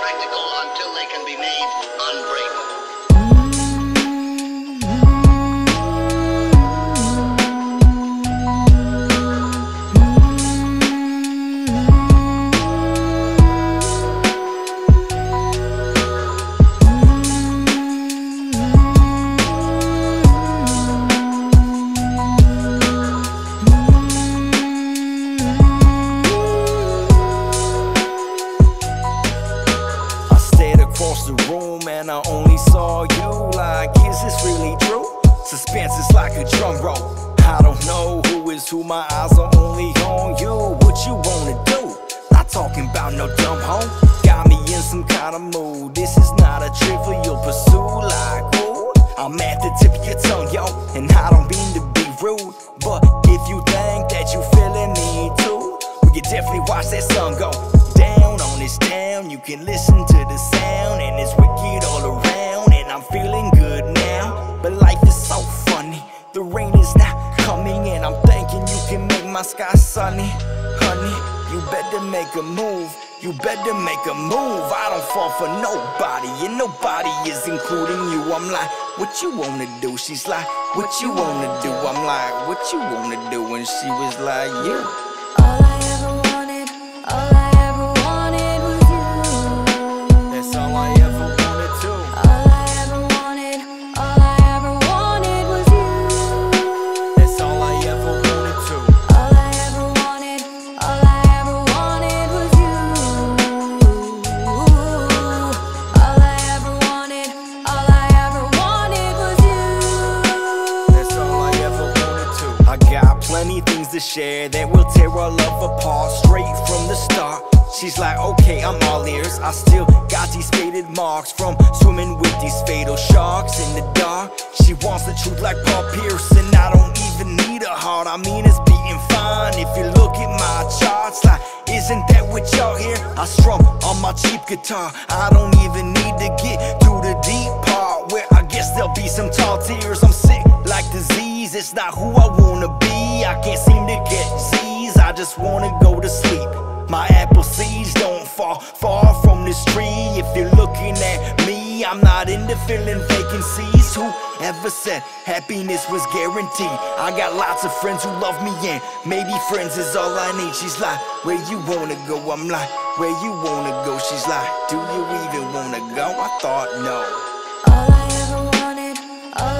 practical until they can be made unbreakable. True? Suspense is like a drum roll. I don't know who is who, my eyes are only on you. What you wanna do? Not talking about no dumb hoe. Got me in some kind of mood. This is not a trivial pursuit. Like, ooh, I'm at the tip of your tongue, yo. And I don't mean to be rude. But if you think that you feeling me too, we can definitely watch that sun go down on this town. You can listen to the sound, and it's wicked all around. And I'm feeling good now. Sky sunny. Honey, you better make a move. You better make a move. I don't fall for nobody, and nobody is including you. I'm like, what you wanna do? She's like, what you wanna do? I'm like, what you wanna do? And she was like, you. All to share that will tear our love apart straight from the start. She's like, okay, I'm all ears. I still got these faded marks from swimming with these fatal sharks in the dark. She wants the truth like Paul Pierce, and I don't even need a heart. I mean, it's beating fine if you look at my charts. Like, isn't that what y'all hear? I strum on my cheap guitar. I don't even need to get to the deep part where I guess there'll be some tall tears. I'm sick like disease. It's not who I be. I can't seem to get Z's. I just wanna go to sleep. My apple seeds don't fall far from this tree. If you're looking at me, I'm not into filling vacancies. Who ever said happiness was guaranteed? I got lots of friends who love me, and maybe friends is all I need. She's like, Where you wanna go? I'm like, Where you wanna go? She's like, Do you even wanna go? I thought no. All I ever wanted, all